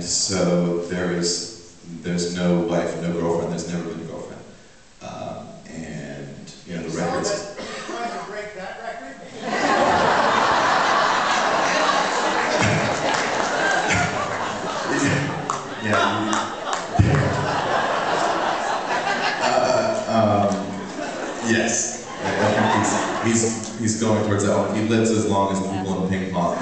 and so there is, there's no wife, no girlfriend, there's never been a girlfriend. Um, and, you know, the records. So trying to break that record? Yeah. Uh, um, yes, he's, he's, going towards that one. He lives as long as people in ping pong.